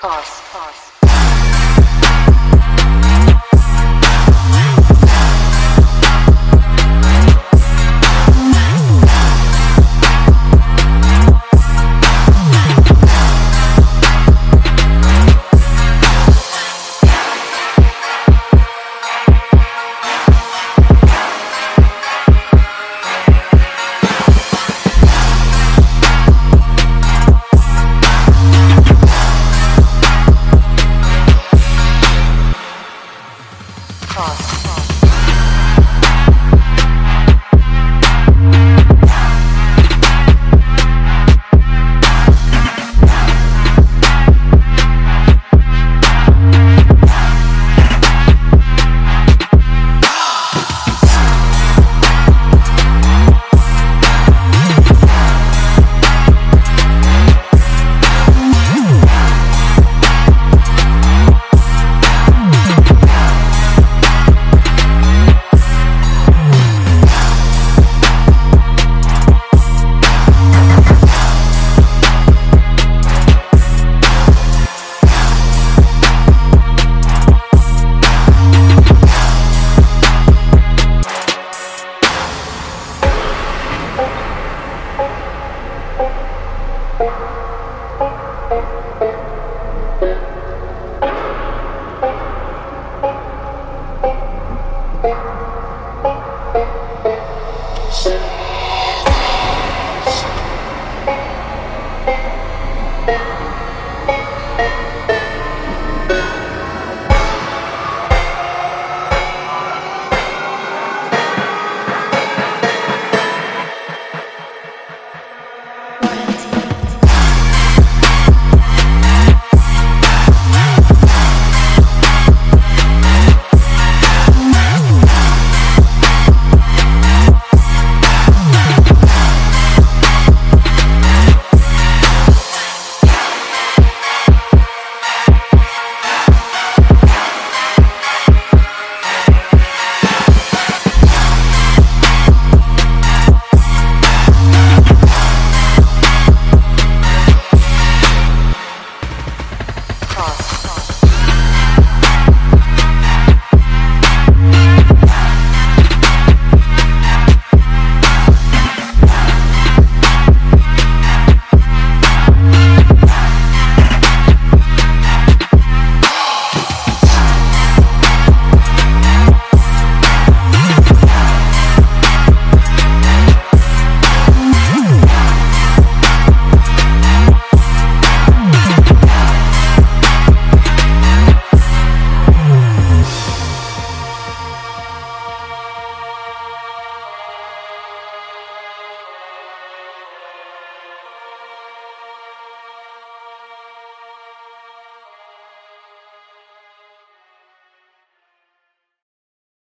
cost, cost. Cause, Thank